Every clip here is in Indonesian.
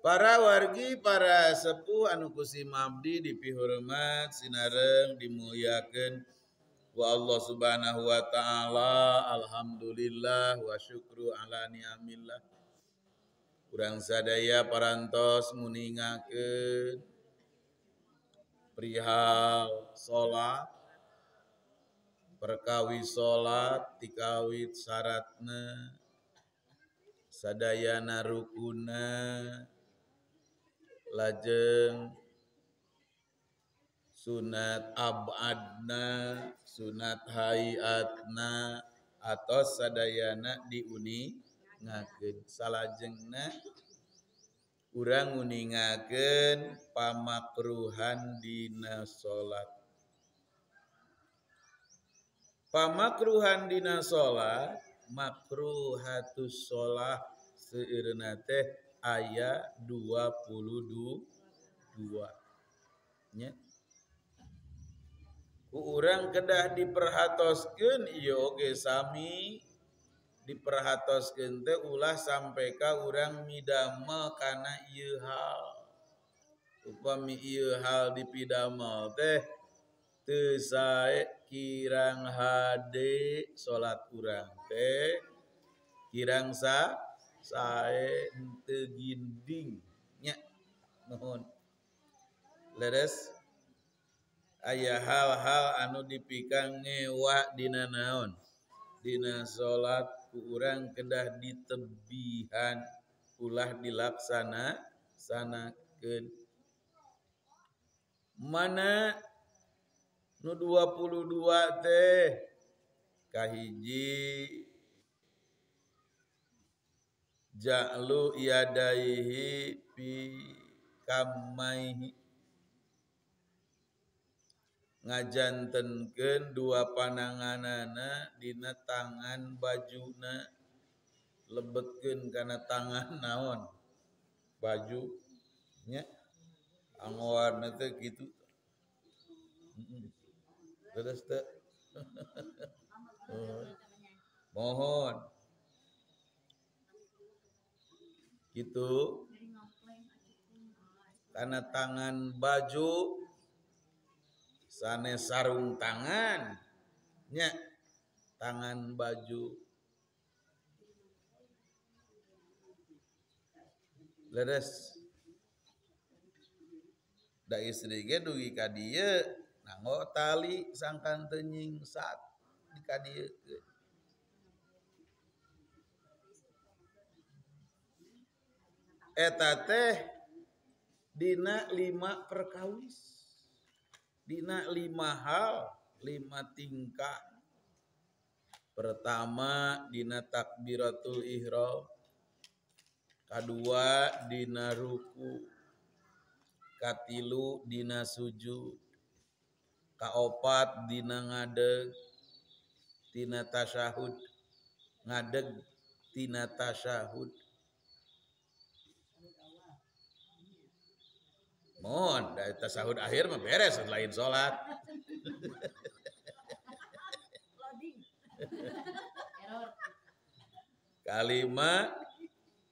Para wargi para sepuh anu kusim abdi dipihormat sinareng dimuliakeun wa Allah Subhanahu wa taala alhamdulillah wa syukru ala ni'amillah. Urang sadaya parantos nguningakeun perihal salat perkawi salat tikawit syaratna sadayana rukuna lajeng sunat abadna sunat hayatna atau sadayana diuni ngakeun. Salajengna urang uningakeun pamakruhan dina salat pamakruhan dina salat makruhatus salat seueurna teh ayat 22 nya. Ku urang kedah diperhatoskeun ieu oge sami. Diperhatoskeun teh ulah sampai ka urang midamel kana ieu hal. Upami ieu hal dipidamel teh teu sae kirang hade salat urang teh. Kirang sa sae henteu ginding. Nya nuhun. Leres aya hal-hal anu dipikang ngewa dina naon? Dina salat ku urang kedah ditebihan ulah dilaksana sanakeun mana nu 22 teh? Kahiji ja'lu yadaihi fi kamaihi. Ngajantenkeun dua pananganana dina tangan bajuna lebetkeun kana tangan naon? Baju nya angwarna teh kitu. Terus teh. Mohon. Gitu. Karena tangan baju. Sane sarung tangan. Nya. Tangan baju. Leres. Da istri ge dugi ka dieu nanggo tali sangkan teu nyingsat di ka dieu eta teh dina lima perkawis. Dina lima hal lima tingkah. Pertama dina takbiratul ihram. Kedua dina ruku. Katilu dina sujud. Kaopat dina ngadeg. Tina tasahud ngadeg tina tasahud Mohon dari tasahud akhir mah beres selain sholat. Kalima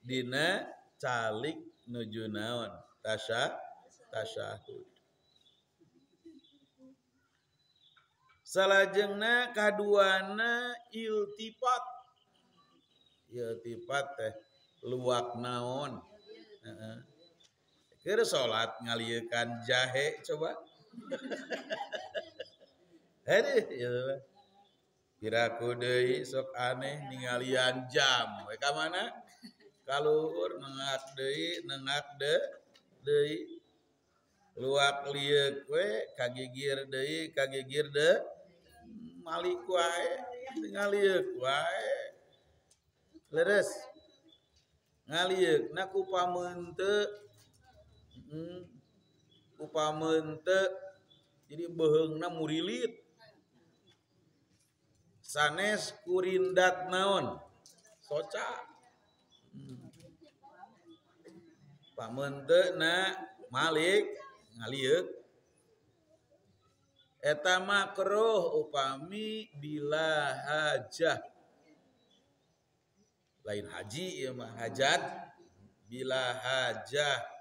dina calik nuju naon tasya tasyahud. Salajengna kaduana iltifat. Iltifat teh luak naon. Uh -uh ke salat ngalieukan jahe coba. Aduh, piraku deui sok aneh ningalian jam. We ka mana? Kaluhur nengak deui nengak de deui. Luak lieuk we kagigir deui kagigir de. Malik wae ngalieuk wae. Leres. Ngalieuk na ku pamenteuk hmm. upamente jadi behengna murilit sanes kurindat naon? Soca. Hmm. pamente na malik ngaliuk eta makruh upami bila hajah. Lain haji ya mah hajat. Bila hajah.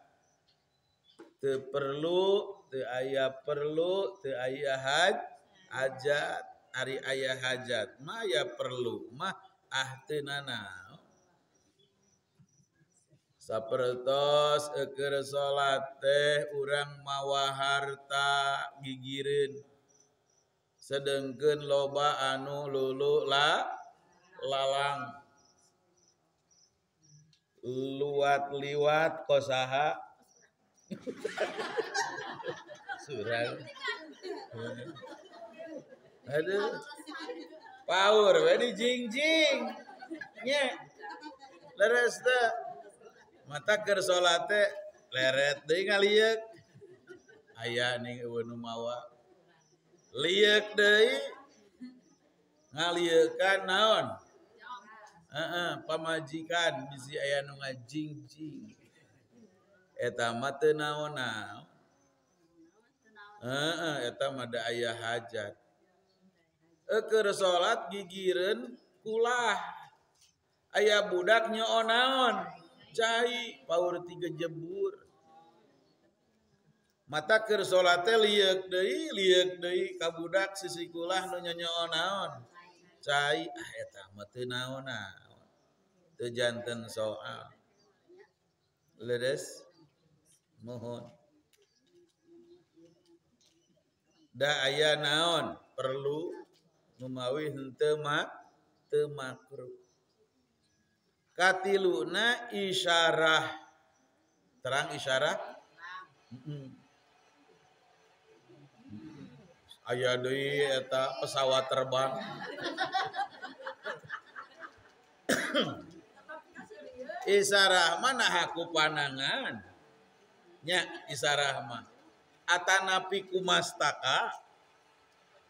perlu aya perlu ayahat hajat ari ayah hajat. Maya perlu mah ahtenana sapertos eker salat teh urang mawa harta gigirin sedengken loba anu lulu la lalang. Luat liwat kosaha. Surang aduh power wedi jing jing. Nya leres teh mata keur salat teh. Leret deui ngaliek aya ning eueun mawa. Liek deui ngaliekan naon? Heeh, pamajikan. Bisi aya nu ngajingjing. Eta etama naon-naon. Heeh, eta mah da aya hajat. Eker salat gigireun kulah. Aya budak budaknya onaon cai paur tiga jebur. Mata keur salat teh lieuk deui lieuk deui ka budak sisi kulah nu nyaon cai ah eta mah teu naon-naon? Teu janten soal. Leres. Mohon. Da aya naon perlu memawi henteu mak teu makruh. Katiluna isyarah. Terang isyarah? Aya deui eta pesawat terbang. Isarah mana haku panangan. Nya isarah mah. Atanapi kumastaka.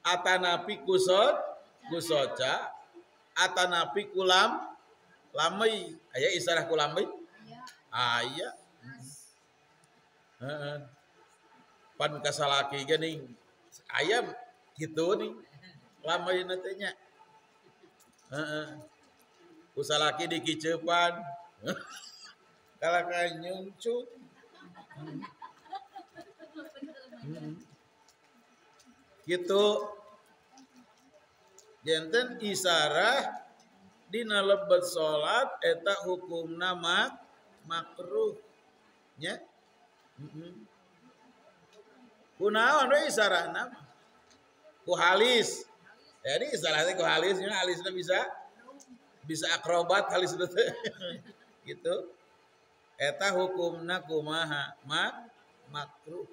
Atanapi kusot kusoca. Atanapi kulam lamai. Aya isarah kulamai? Aya. Heeh. Pan kasalaki geuning ayam gitu nih lamai nantinya Heeh. Usalaki di kicepan. Kalau kayak nyuncut. Gitu. Jenten isarah dina lebet salat eta hukumna mak makruh. Nya? Kunaon we isarahna? Ku halis. Jadi istilahnya ku halisnya halisnya bisa bisa akrobat halis itu gitu. Eta hukumna kumaha? Mak makruh.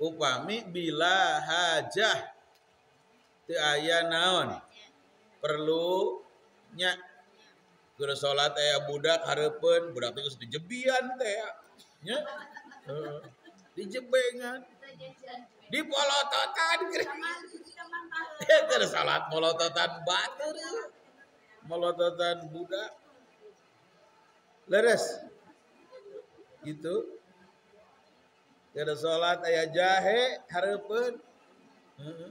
Upami bila hajah. Teu aya naon? Perlu nya. Guru salat aya budak hareupeun budak teh geus dijebian teh nya. Dijebengan. Dipolototan Keur salat molototan batur. Molototan budak. Leres. Gitu. Keur salat aya jahe hareupeun. Heeh.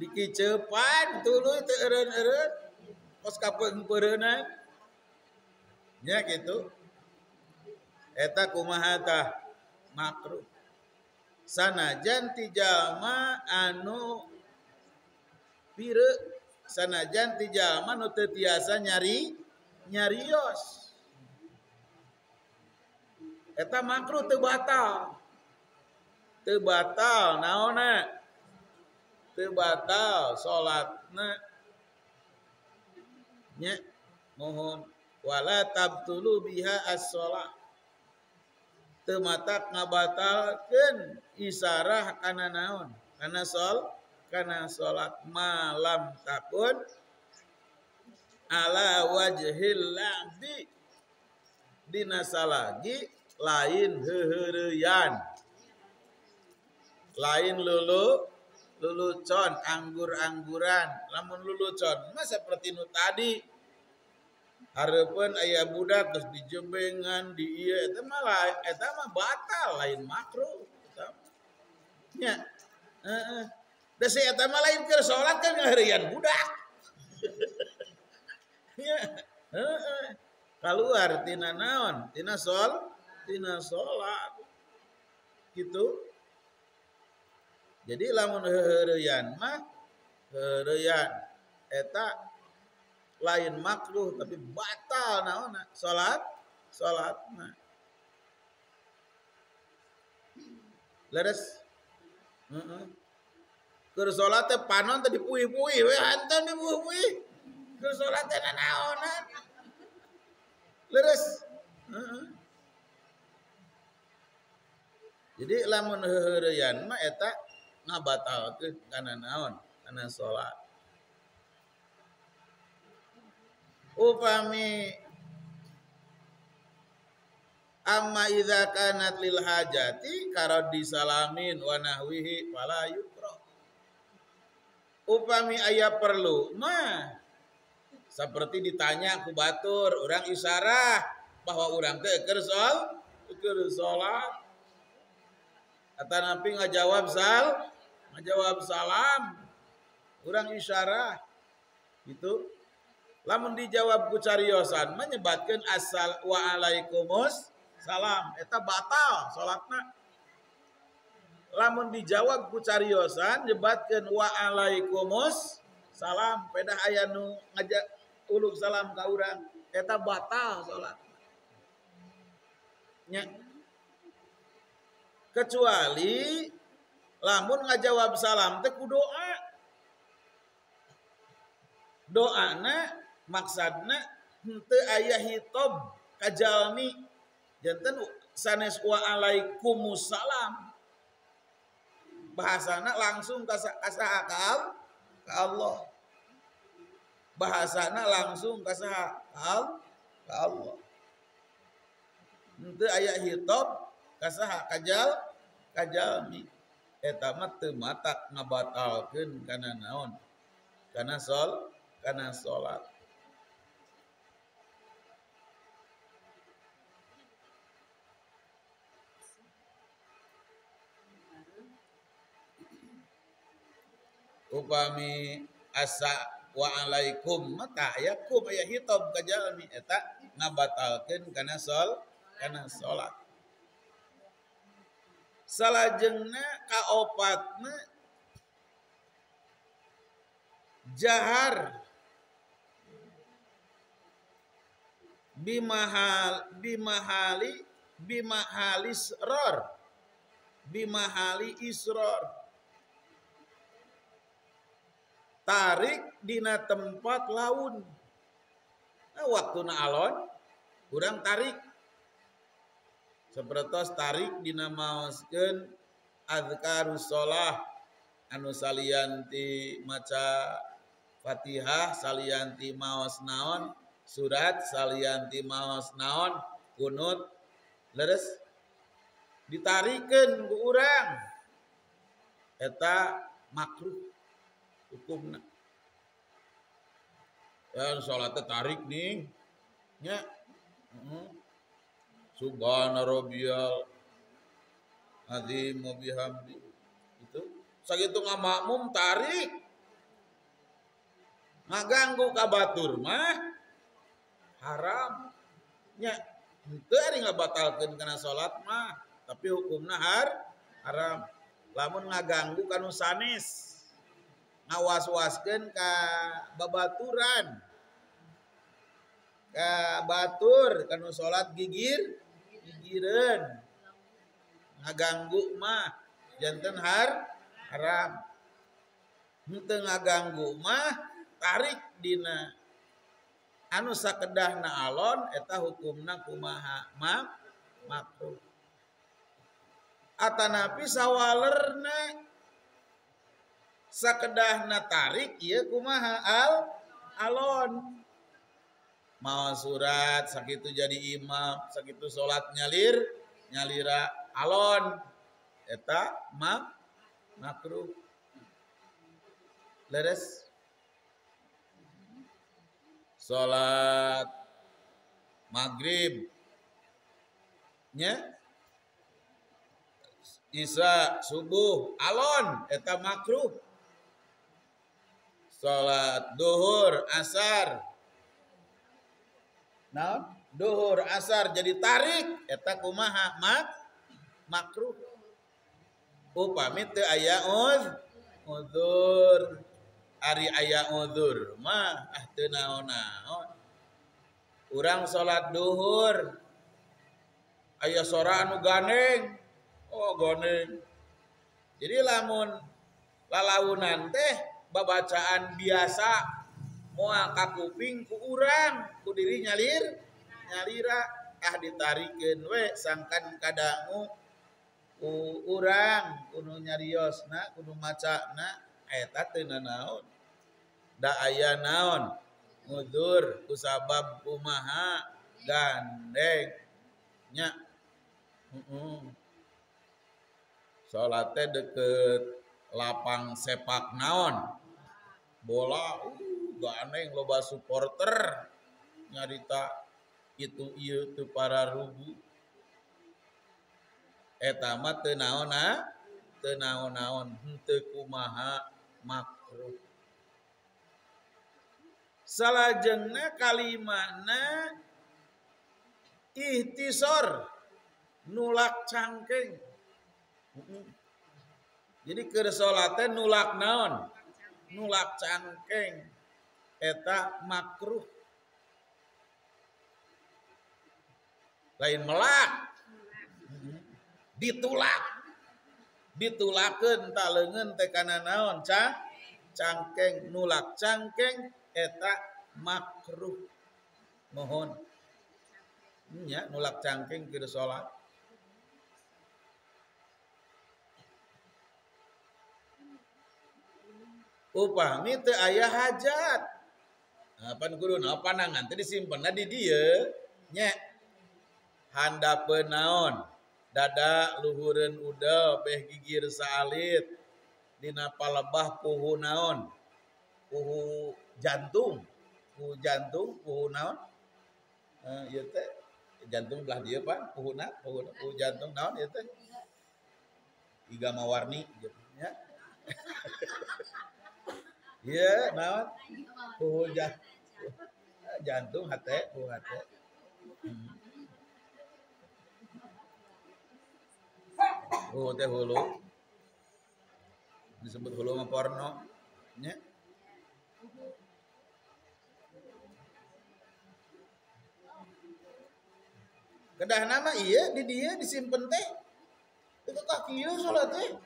Dikicepan tuluy teu eureun-eureun. Kos kapeung-peureunan. Nya gitu. Eta kumaha tah? Makruh. Sanajan ti anu pire sanajan ti jalma nu teu tiasa nyari nyarios. Eta makruh teu batal. Teu batal naonna? Teu batal salatna. Nya mohon wala tabtulu biha as-shalah teu matak ngabatalkeun isarah kana naon kana sol kana salat malam takun ala wajhil lambi dina salagi lain heureuyan lain lulu lulucon anggur-angguran lamun lulucon mah seperti nu tadi Hareupeun aya budak terus dijembengan di ieu eta mah eta mah batal lain makruh eta. Nya. Heeh. Da eta mah lain keur salat kan ngaheureyan budak. ya. Heeh. Tina naon? Tina sol tina salat gitu. Jadi lamun heureyan mah heureyan eta lain makruh tapi batal naon? Salat salat mah. Leres. Heeh keur salat teh panon teh dipuih-puih we hanten dipuih-puih keur salat teh naonan leres. Jadi lamun heureyan mah eta ngabatalkeun kana naon kana salat. Upami amma idza kanat lil hajati karadi salamin wa nahwihi fala upami aya perlu. Mah seperti ditanya ku batur orang isyarah bahwa orang teh keur sol keur salat kata nabi ngajawab sal ngajawab salam. Orang isyarah itu lamun dijawab ku cariosan menyebabkan asal wa alaikumus salam. Eta batal salatna lamun dijawab ku cariosan nyebatkeun wa alaikumus salam. Pedah aya nu ngajak uluk salam ka urang. Eta batal salat. Nya. Kecuali lamun ngajawab salam teh ku doa. Doana maksudna henteu aya hitob kajalmi janten sanes wa alaikumussalam bahasana langsung ka asa akal ka Allah. Bahasana langsung ka saha ka Allah. Henteu aya hitob kasaha kajal kajalmi eta mah teu matak ngabatalkeun kana naon? Kana sol kana salat upami asa wa alaikum mata ya kum aya hitab kajalmi eta ngabatalkeun kana sol kana salat salajengna kaopatna jahar. Bimahal bimahali bimahali isror bimahali isror tarik dina tempat laun. Nah, waktu na alon kurang tarik. Sepertos tarik dinamaoskeun azkarus sholah. Anu salianti maca Fatihah salianti maos naon surat salianti maos naon kunut leres ditarikeun ku urang. Eta makruh hukumna ya salat tarik nih nya -hmm. Subhana rabbiyal azim bihamdi. Itu sakitu ngamakmum tarik. Ngaganggu ka batur mah haram. Nya henteu ari ngabatalkeun kana salat mah, tapi hukumna har haram. Lamun ngaganggu kanu sanes ngawas-wasken ke babaturan. Ke Batur karena salat gigir gigireun. Ngaganggu mah jantan har haram. Henteu ngaganggu mah tarik dina. Anu sakedahna alon eta hukumna kumaha mak makruh. Atanapi sawalerna sakedahna tarik ieu kumaha al alon. Mau surat sakitu jadi imam sakitu salat nyalir nyalira alon. Eta mak makruh. Leres. Salat maghrib. Nya? Isa subuh alon eta makruh salat duhur asar. Naon? Duhur asar jadi tarik. Eta kumaha? Mak makruh. Upami teu aya uz udzur ari aya udzur mah ah teu naon-naon. Urang salat duhur. Aya sora anu ganeng. Oh ganeng. Jadi lamun lalaunan teh babacaan biasa. Moal ka kuping ku urang ku diri nyalir nyalira. Ah ditarikeun we sangkan kadangu. Ku urang kudu nyariosna kudu macana eta teu naon da aya naon? Ngudur ku sabab kumaha? Gandeng. Nya. Teh deket lapang sepak naon bola uh, aneh loba supporter. Nyarita itu iya tu para rubu eta mah teu naonna teu naon-naon henteu kumaha makruh. Salajengna kalimana ihtisor nulak cangkeng. Jadi ke nulak naon nulak cangkeng eta makruh. Lain melak. Ditulak. Ditulakeun talengeun teh kana naon cang cangkeng nulak cangkeng eta makruh. Mohon. Nya nulak cangkeng keur salat upami teu aya hajat. Pan guru na panangan tadi simpen di dia nya handa penaon dada luhureun udah beh gigir saalit. Dina palebah puhu naon? Puhu jantung. Puhu jantung puhu naon? Uh, ieu teh jantung belah dia pan puhu na puhu jantung naon ieu teh? Iga mawarni gitu ya Iya, naon? Puhu jantung jantung hati bu hati hmm. oh teh hulu. Disebut hulu mah porno. Nya? Kedah nama iya di dia disimpan teh. Itu kaki yo sholat teh.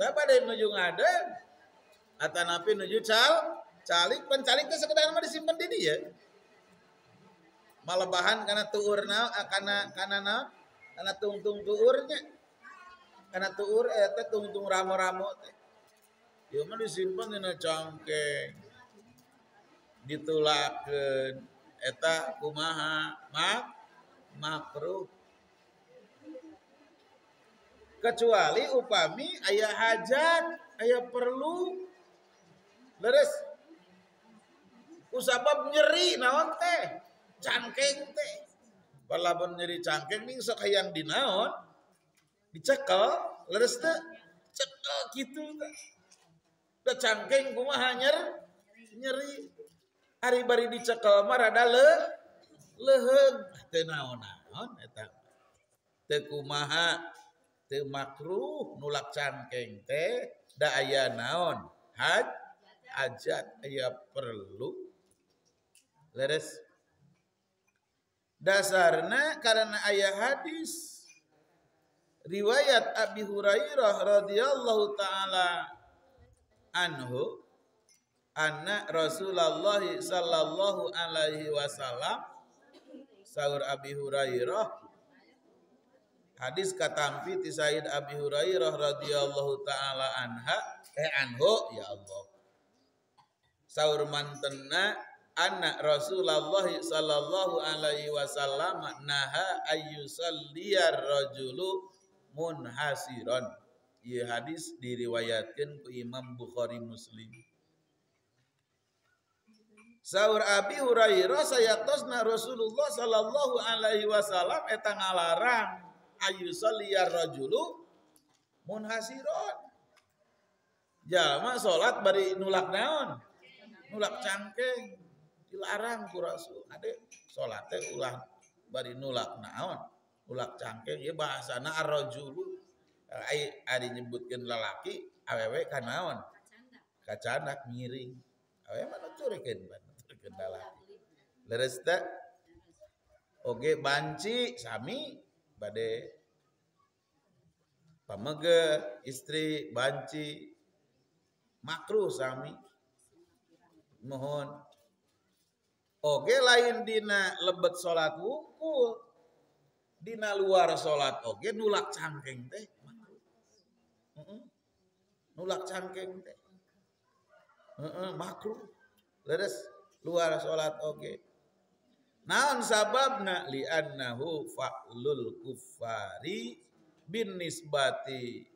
Bapak dari menuju ngaden atau napi menuju cal calik pencalik ke sekedar mah disimpan di dia bahan karena tuur na ah, karena karena na karena tungtung tuurnya. Karena tuur eta tungtung ramo-ramo teh. Ya mah disimpan dina cangkeng. Ditulakeun. Eta kumaha? Mak makruh kecuali upami ayah hajat ayah perlu leres usabab nyeri naon teh? Cangkeng teh. Pun nyeri cangkeng nih sok hayang dinaon dicekel. Leres teh? Cekel gitu teh. Cangkeng kumaha nyer? Nyeri. Hari bari dicekel mah rada le leheug teu naon-naon eta? Teu kumaha? Teu makruh nulak cangkeng teh. Da aya naon? Haj ajat aya perlu. Leres. Dasarnya karena ayat hadis. Riwayat Abi Hurairah radhiyallahu taala anhu anna Rasulullah sallallahu alaihi wasallam sahur Abi Hurairah. Hadis katampi ti Said Abi Hurairah radhiyallahu taala anha eh anhu ya Allah sahur mantenna anak Rasulullah sallallahu alaihi wasallam naha ayyusalliyar rajulu munhasiron. Ieu hadis diriwayatkan ku Imam Bukhari Muslim. Saur Abi Hurairah sayatosna Rasulullah sallallahu alaihi wasallam eta ngalarang ayyusalliyar rajulu munhasiron. Jalma salat bari nulak naon? Nulak cangkeng dilarang ku Rasul ade salat teh ulah bari nulak naon? Nulak cangkeng ya bahasana arrajulu ai ari nyebutkeun lalaki awewe ka naon? Kacandak. Miring. Awewe mah nuturkeun nuturkeun lalaki. Leres teh? Oge banci sami bade pamege istri banci makruh sami mohon. Oke lain dina lebet salat wukul. Dina luar salat oke nulak cangkeng teh. Nulak cangkeng teh. Makruh. Leres luar salat oke. Naon sababna? Li annahu fa'lul kufari bin nisbati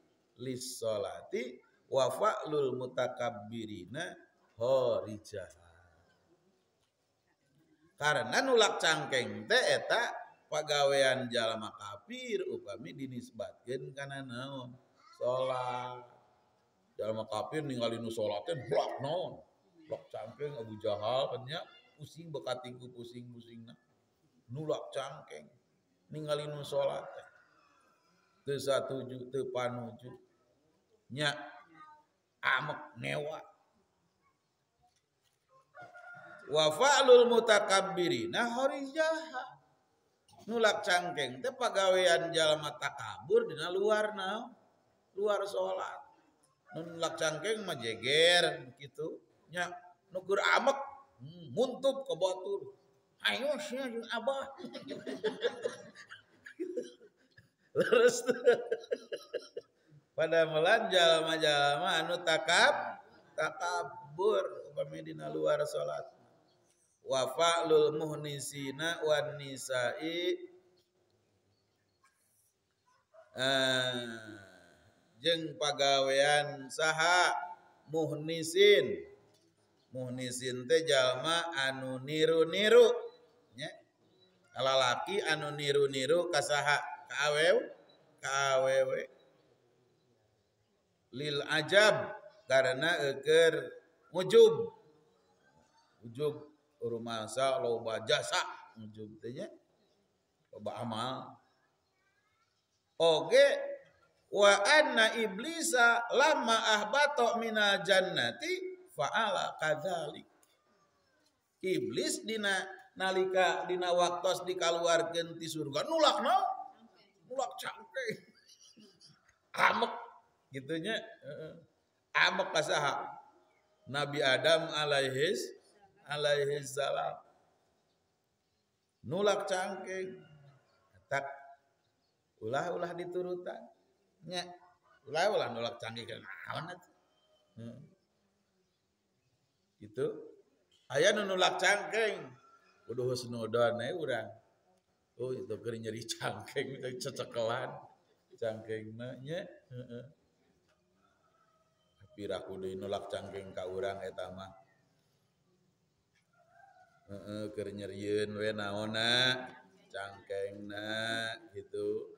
lis salati wa fa'lul mutakabbirina horijah karena nulak cangkeng teh eta pagawean jalma kafir upami dinisbatkeun kana naon? Salat jalma kafir ningali nu blok naon? Blok cangkeng Abu Jahal nya pusing bekatiku pusing-pusingna. Nulak cangkeng ningali nu salat teu satuju teu panuju. Nya amek newa wa fa'lul mutakabbirina horijaha nulak cangkeng teh pagawean jalma takabur dina luar na luar salat nulak cangkeng mah jeger gitu nya nugur amek hmm, muntup ke batur ayo sia jeung abah. Terus pada melan jalma-jalma anu takab takabur upami dina luar salat wa fa'lul muhnisina wan nisa'i. Eh, uh, jeung pagawean saha muhnisin. Muhnisin teh jalma anu niru-niru nya. Lalaki anu niru-niru ka saha ka awew ka awewe lil ajab karena eker ujub ujub rumasa loba jasa ujub teh loba amal. Oge wa anna iblisa lama ahbato minal jannati fa'ala kadzalik. Iblis dina nalika dina waktos dikaluarkeun ti surga nulak no nulak cangkeh. Amek gitunya amek kasaha Nabi Adam alaihis alaihi salam. Nulak cangkeng. Tak. Ulah ulah diturutan. Nya ulah ulah nulak cangkeng. Naon hmm. itu aya nu nulak cangkeng. Kudu husnudon we urang. Oh itu keur nyeri cangkeng itu cecekelan. Cangkengna nya heeh. Kudu nulak cangkeng ka urang eta mah heeh keur nyerieun we naonna cangkengna gitu.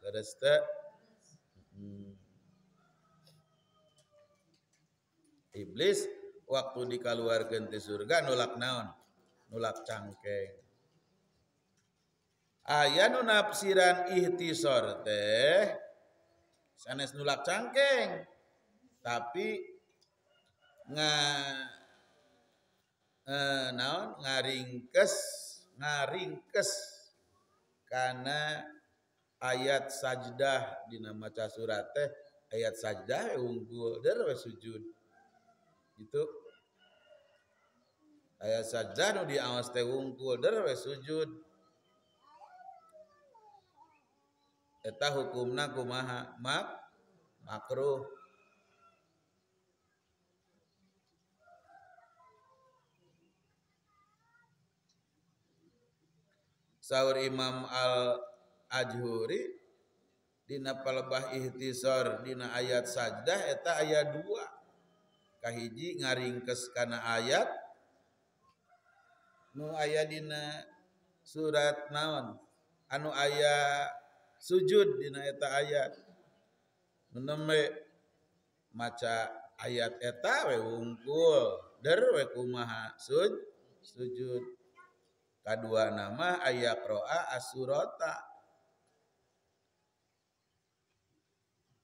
Leres teh hmm. iblis waktu dikaluarkeun ti surga nulak naon? Nulak cangkeng. Aya nu nafsiran ihtisor teh sanes nulak cangkeng. Tapi nga eh, naon? Ngaringkes ngaringkes. Karena ayat sajdah di nama ayat sajdah unggul der sujud. Itu ayat sajdah nu diawas teh unggul der sujud. Eta hukumna kumaha? Mak makruh sahur Imam al ajhuri dina palebah ihtisar dina ayat sajdah eta ayat dua. Kahiji ngaringkes kana ayat nu aya dina surat naon? Anu aya sujud dina eta ayat. Menembe maca ayat eta we wungkul der we kumaha sujud sujud. Kedua nama ayat roa asurota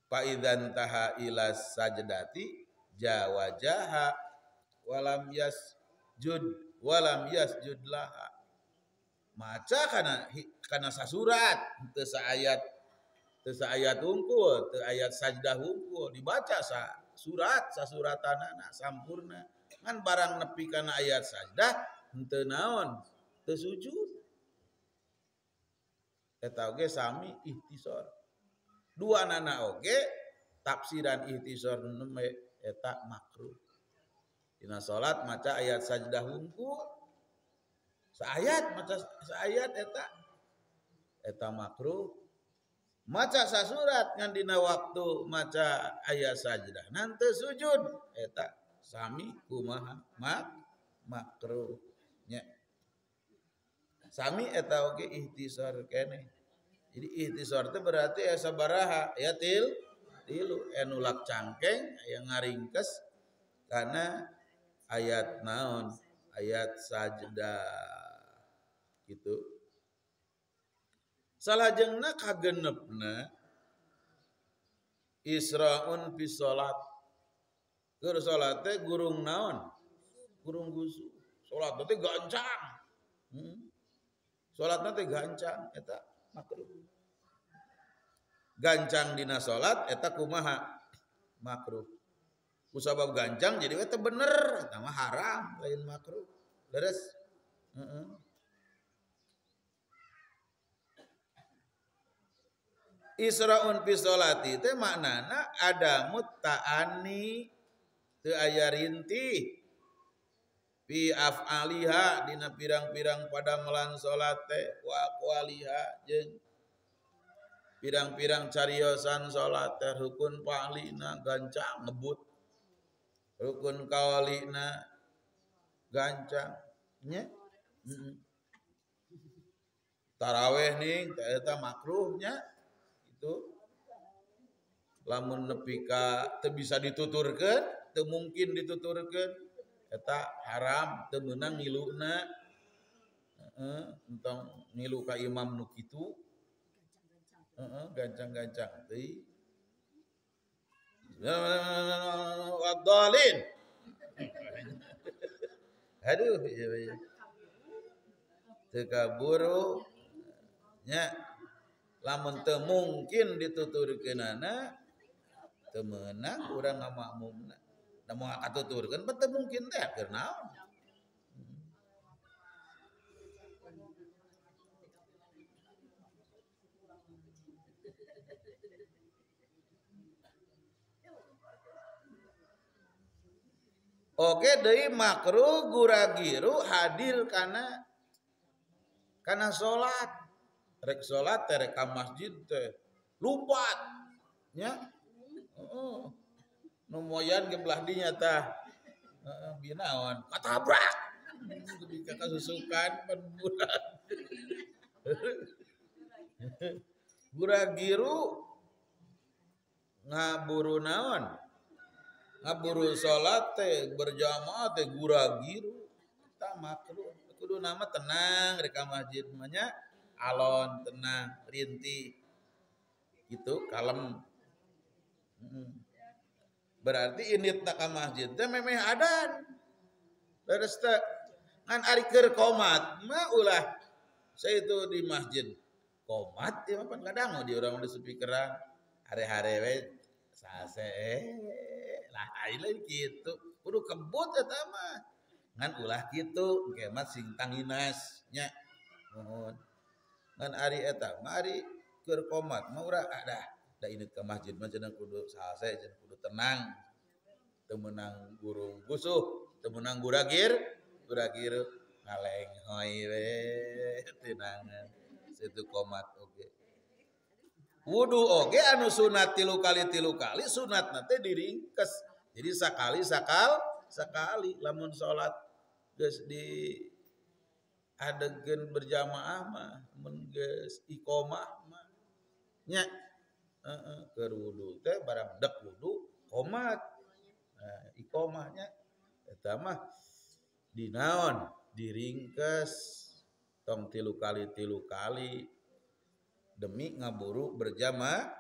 Faidan taha ila sajdati jawajaha walam yasjud walam yasjud laha. Maca kana kana sasurat teu ayat teu ayat hungkul teu ayat sajdah hungkul. Dibaca sa surat sasuratanana sampurna. Kan barang nepi kana ayat sajdah henteu naon teu sujud eta oge sami ihtisor. Dua nana oge tafsiran ihtisor neme eta makruh. Dina salat maca ayat sajdah hungkul saayat maca saayat eta eta makruh. Maca sasurat ngan dina waktu maca ayat sajdah nanti sujud eta sami kumaha mak makruh nya sami eta oge ihtisor kene. Jadi ihtisor itu berarti ya sabaraha ya til tilu. Enulak cangkeng yang ngaringkes karena ayat naon ayat sajdah gitu. Salah jengna kagenepna Israun fi salat keur teh gurung naon? Gurung gusu. Salat teh gancang. Hmm? Salat teh gancang eta makruh. Gancang dina salat eta kumaha? Makruh. Kusabab gancang jadi eta bener eta mah haram lain makruh. Leres. Heeh. Uh -uh. Israun fi sholati teh maknana ada mutta'ani teu aya rintih fi af'aliha dina pirang-pirang pada melan salat teh wa aqwaliha jeung pirang-pirang cariosan salat teh rukun palina gancang ngebut. Rukun kawalina gancang nya taraweh nih eta makruhnya itu. Lamun nepi ka teu bisa dituturkeun teu mungkin dituturkeun eta haram teu meunang ngiluna heeh entong ngilu ka imam nu kitu. Heeh gancang-gancang teuing wadalin aduh iya iya. Teu kaburu nya lamun teu mungkin dituturkeunana teu meunang urang ngamakmumna da moal katuturkeun teu mungkin teh naon. Oke deui makruh guragiru hadir karena karena salat rek salat teh rek masjid teh lupat nya. Heeh nu moyan ge belah dinya tah. Binaon katabrak lebih ka kasusukan pan bulan guragiru ngaburu naon? Ngaburu salat teh berjamaah teh guragiru ta makruh kudu nama tenang rek masjid mah alon tenang rinti itu kalem berarti ini tak masjid teh memeh adan. Beres teh ngan ari keur komat mah ulah saya itu di masjid. Komat ya apa? Kadang di orang di speakeran. Hari-hari we sase lah lain gitu kudu kebut eta mah. Ngan ulah gitu kemat sing tanginas nya mohon ngan ari eta mari keur komat mah urang ada da ini ke masjid mah cenah kudu salse cenah kudu tenang. Teu meunang gurung gusuh teu meunang guragir guragir ngaleng hoi we tenangan situ komat oge. Wudu oge anu sunat tilu kali tilu kali sunat nanti diringkes. Jadi sakali sakal sakali. Lamun salat geus di adegan berjamaah mah mengges ikomah mah nya heeh keur wudu. Teh barang dek wudu komat. Nah ikomahnya eta mah dinaon diringkes tong tilu kali tilu kali demi ngaburu berjamaah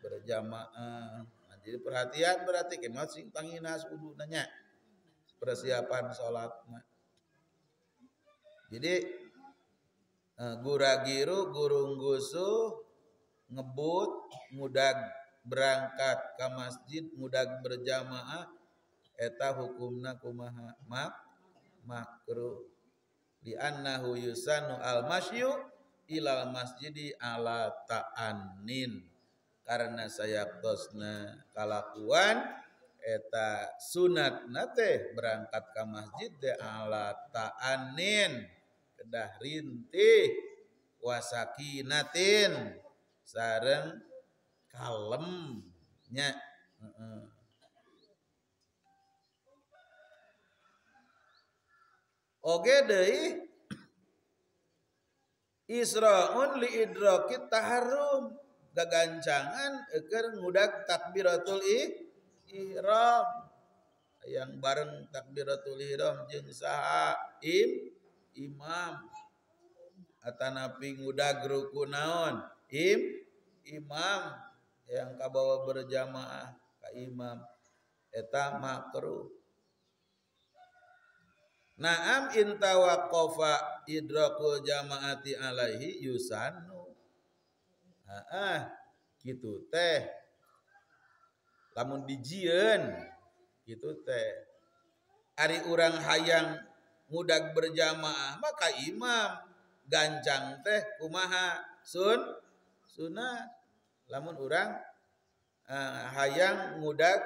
berjamaah. Nah, jadi perhatian berarti kemat sing tanginas udu nanya persiapan sholat jadi uh, gura giru gurung gusu ngebut mudag berangkat ke masjid mudag berjamaah eta hukumna kumaha? Mak makruh. Di annahu yusanu al masyu ilal masjidi ala ta'annin. Karena saya tosna kalakuan eta sunat nate berangkat ke masjid de ala ta'annin. kedah rintih wasakinatin. Sareng kalemnya Oke deh Isra'un li idrakit taharum. Gagancangan eker ngudak takbiratul ihram. Yang bareng takbiratul ihram jeung saha im imam. Atanapi ngudag ruku naon im imam yang kabawa berjamaah ka imam eta makruh Naam intawaqafa idrakul jamaati alaihi yusanu. Ah, gitu teh. Lamun dijieun gitu teh. Ari urang hayang mudag berjamaah maka imam gancang teh kumaha sun sunat lamun urang uh, hayang mudag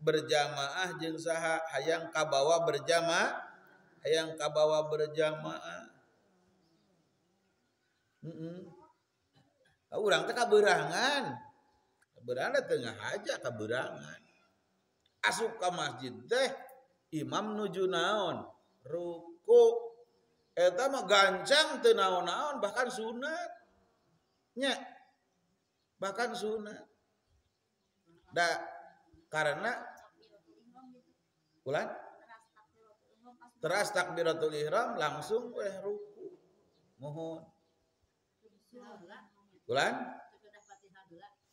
berjamaah jeung saha hayang kabawa berjamaah yang kabawa berjamaah. Mm -mm. orang teh kaberangan. Kaberangan tengah aja kaberangan. Asup ke masjid teh imam nuju naon? Ruku. Eta mah gancang teu naon-naon bahkan sunat. Nya bahkan sunat da karena ulan teras takbiratul ihram langsung weh ruku. Mohon. Bulan?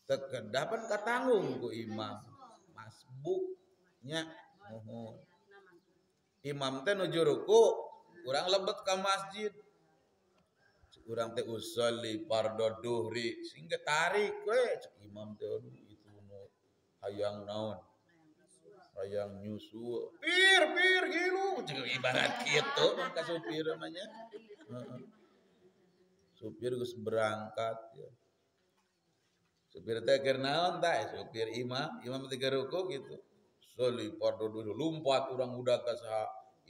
Tekedapan katanggung ku imam. Masbuknya. Mohon. Imam teh nuju ruku kurang lebet ke masjid kurang teh usolli pardo duhri. Sehingga tarik we. Imam teh itu hayang naon. Hayang nyusu. Pir pir gilu. Juga ibarat gitu maka supir namanya. Supir gus berangkat ya. Supir teh keur naon tah? Supir imam. Imam teh ruku gitu. Soli pardo dulu lompat orang udah ke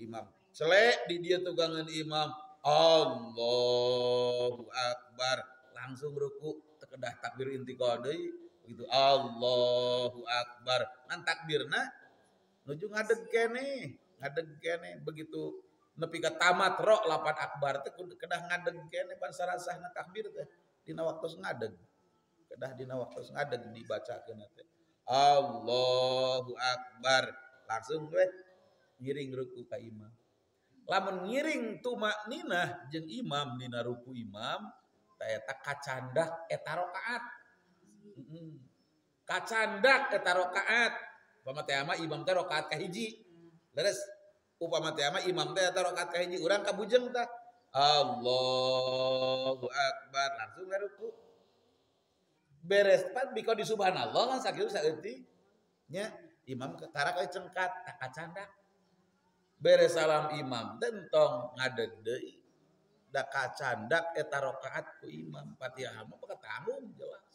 imam. Selek di dia tugangan imam Allahu Akbar. Langsung ruku tekedah takbir inti kode begitu Allahu Akbar. Nan takbirna nuju ngadeg kene ngadeg kene. Begitu nepi ka tamat lapan akbar teh kedah ngadeg kene pan sarasahna takbir teh. Dina waktu ngadeg. Kedah dina waktu ngadeg dibacakeun teh. Allahu akbar. Langsung we ngiring ruku ka imam lamun ngiring tumak ninah jeung imam dina ruku imam eta kacandak eta rakaat kacandak eta rakaat upama teh mah imam teh rakaat kahiji leres upama teh mah imam teh eta rakaat kahiji urang kabujeng tah. Allahu akbar. Langsung ngaruku beres pat biko di subhanallah kan sakitu saeuti nya imam kara kali cengkat tak kacandak beres salam imam tentong ngadeg deui. Da kacandak eta ku imam. Fatihah mah tanggung jelas.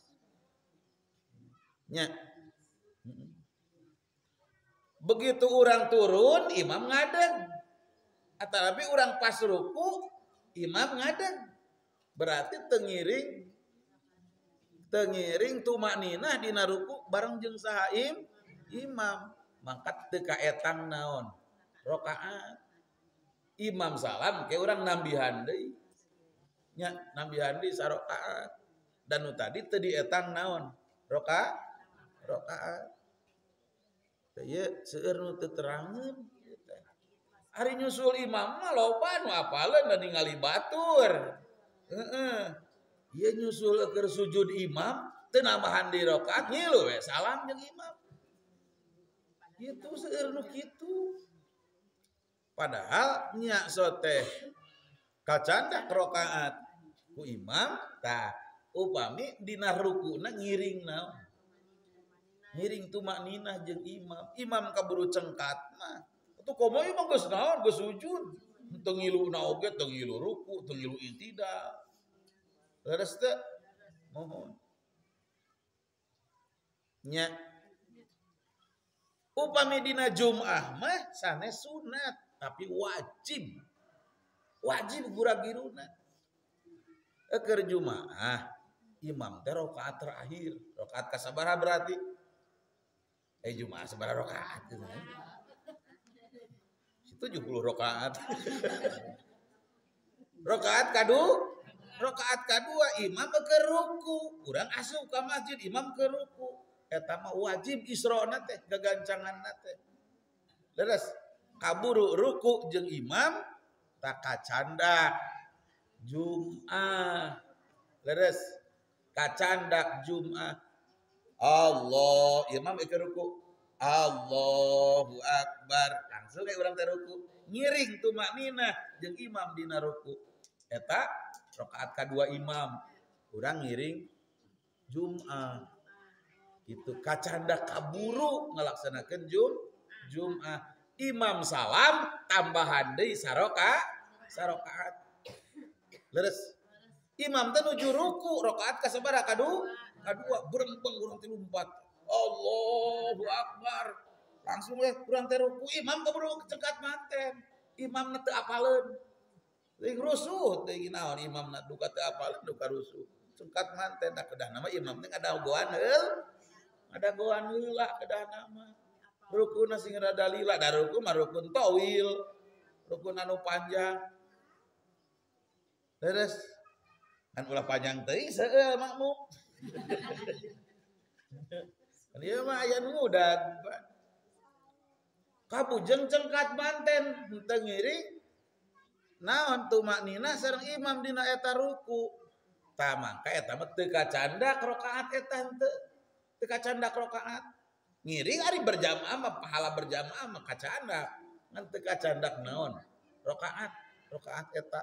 Nya. Begitu orang turun imam ngadeg. Tapi orang pas ruku imam ngadeg. Berarti tengiring tengiring tumak ninah di naruku bareng jeng sahaim imam. Mangkat teka etang naon rokaat. Imam salam ke orang nambihan deui nya nambihan deui sarokaat dan nu tadi tadi etang naon? Roka rokaat. Ya seueur nu teu terangeun. Hari nyusul imam mah loba nu apaleun da ningali batur. Ieu nyusul keur sujud imam teu nambahan di rakaat ngilu we salam jeung imam. Gitu seueur nu kitu padahal nya soteh kacandak rakaat ku imam tah upami dina rukuna ngiring naon? Ngiring tumak ninah jeung imam. Imam kaburu cengkat mah. Itu komo imam geus naon? Geus sujud. Teu ngilu na oge teu ngilu ruku teu ngilu intida. Leres teu mohon. Nya. Upami dina Jum'ah mah sanes sunat tapi wajib. Wajib guragiruna. Eker Jumaah imam teh rakaat terakhir. Rakaat kasabara berarti? Eh Jumaah sabara rakaat gitu kan. 70 rakaat rakaat kadu? Rakaat kedua imam ke ruku. Urang asup ke masjid imam ke ruku. Eta mah wajib isrona teh gagancangan teh. Leres kaburu ruku jeung imam tak kacandak. Jum'ah. Leres. Kacandak Jum'ah. Allah. Imam ikut ruku. Allahu Akbar. Langsung kayak orang teruku ngiring tuh maknina jeung imam dina ruku. Eta rakaat kedua imam. Orang ngiring Jum'ah. Itu kacandak kaburu ngelaksanakan Jum Jum'ah imam salam tambahan deui saroka sarokaat. Leres. Imam teh nuju ruku rakaat ka sabaraha kadu kadua berempeng urang teh lumpat. Allahu akbar. Langsung we urang teh ruku imam teh buru cekat manten. Imam teu apaleun Ring rusuh teh naon imam na duka teu duka rusuh. Cekat manten da kedah nama imam teh ada goan heul ada goan heula kedah nama rukun sing rada lila da rukun mah rukun tawil rukun anu panjang Terus kan ulah panjang teuing seueur makmum. Kan ieu mah aya nu mudag. Kabujeng cengkat manten teu ngiring naon maknina sareng imam dina eta ruku. Tah mangka eta mah teu kacandak rakaat eta henteu. Teu kacandak. Ngiring ari berjamaah mah pahala berjamaah mah kacandak. Ngan teu kacandak naon? Rakaat, rakaat eta.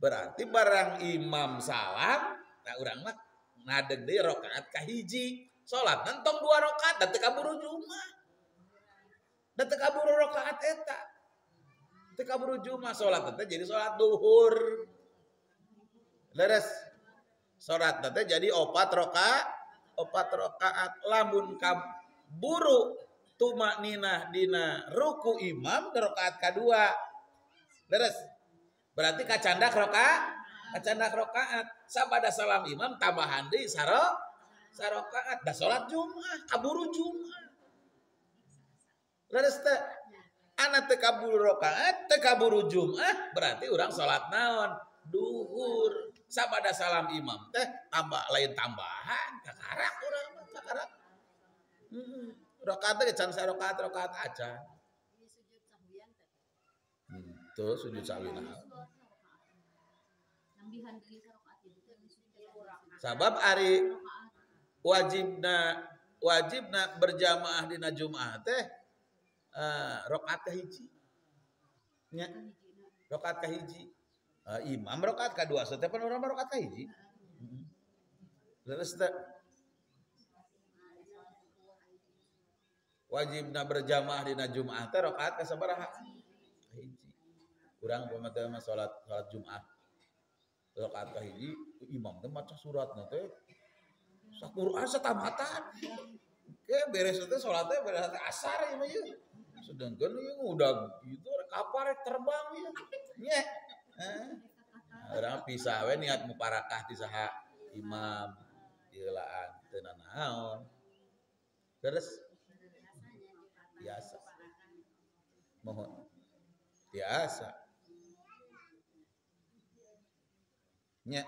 Berarti barang imam salam nah orang mah ngadeg deui rakaat kahiji salat nentong dua rakaat dan teu kaburu jumat dan teu kaburu rakaat eta. Teu kaburu salat teh jadi salat duhur. Leres. Salat teh jadi opat rakaat opat rakaat lamun kaburu tumak ninah dina ruku imam rakaat kedua leres berarti kacandak rokaat? Kacandak rokaat. Sabada salam imam tambahan deui saro sarokaat. Da salat jumat kaburu jumat leres teh. Anak teh kaburu rokaat teh kaburu jumat berarti orang salat naon? Duhur sabada salam imam. Teh tambah lain tambahan kakarak urang kakarak hmm. rokaat teh can sarokaat rokaat acan tuh sujud sahwi sabab ari wajibna wajibna berjamaah dina Jumat teh uh, rakaat kahiji nya rakaat kahiji uh, imam rakaat kadua setiap orang rakaat kahiji terus teh wajibna berjamaah dina Jumat teh rakaat kasabaraha kahiji kurang pematah mah salat salat Jumat rakaat kahiji imam teh maca surat teh. Sakuran satamatan ke beres teh salat teh beres teh asar ya mah sedangkan ieu udah gitu kapar terbang ya nya orang pisah we niat muparakah di saha imam. Dieulaan teu naon. Terus? Biasa. Mohon. Biasa. Nya